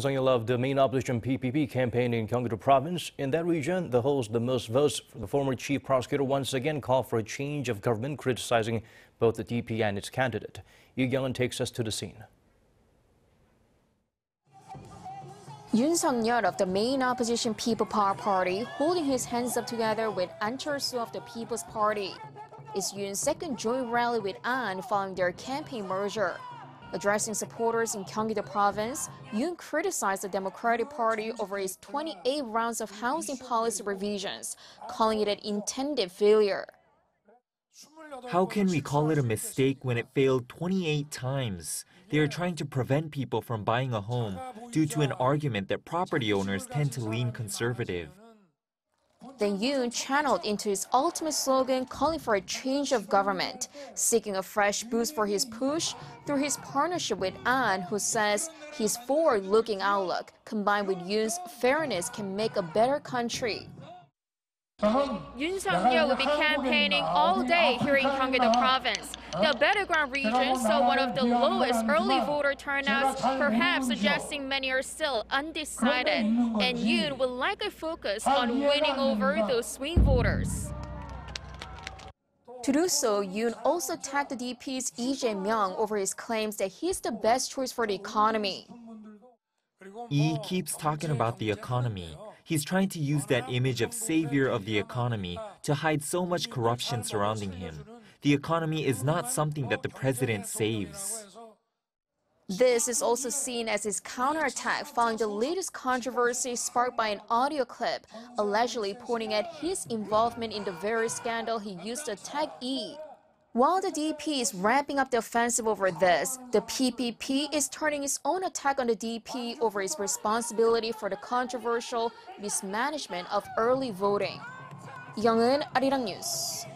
Suk-yeol of the main opposition PPP campaign in Gyeonggi-do province. In that region, the holds the most votes. The former chief prosecutor once again called for a change of government, criticizing both the DP and its candidate. Lee Kyung-eun takes us to the scene. Yoon Suk-yeol of the main opposition People Power Party holding his hands up together with Ahn Cheol-soo of the People's Party. It's Yoon's second joint rally with Ahn following their campaign merger. Addressing supporters in Gyeonggi-do province, Yoon criticized the Democratic Party over its 28 rounds of housing policy revisions, calling it an intended failure. How can we call it a mistake when it failed 28 times? They are trying to prevent people from buying a home due to an argument that property owners tend to lean conservative. Then Yoon channeled into his ultimate slogan calling for a change of government, seeking a fresh boost for his push through his partnership with Ahn, who says his forward-looking outlook combined with Yoon's fairness can make a better country. Yoon Suk-yeol will be campaigning all day here in Gyeonggi-do province. The battleground region saw one of the lowest early voter turnouts, perhaps suggesting many are still undecided. And Yoon will likely focus on winning over those swing voters. To do so, Yoon also tagged the DP's Lee Jae-myung over his claims that he's the best choice for the economy. Lee keeps talking about the economy. He's trying to use that image of savior of the economy to hide so much corruption surrounding him. The economy is not something that the president saves. This is also seen as his counterattack following the latest controversy sparked by an audio clip allegedly pointing at his involvement in the very scandal he used to attack E. While the DP is ramping up the offensive over this, the PPP is turning its own attack on the DP over its responsibility for the controversial mismanagement of early voting. Kyung-eun, Arirang News.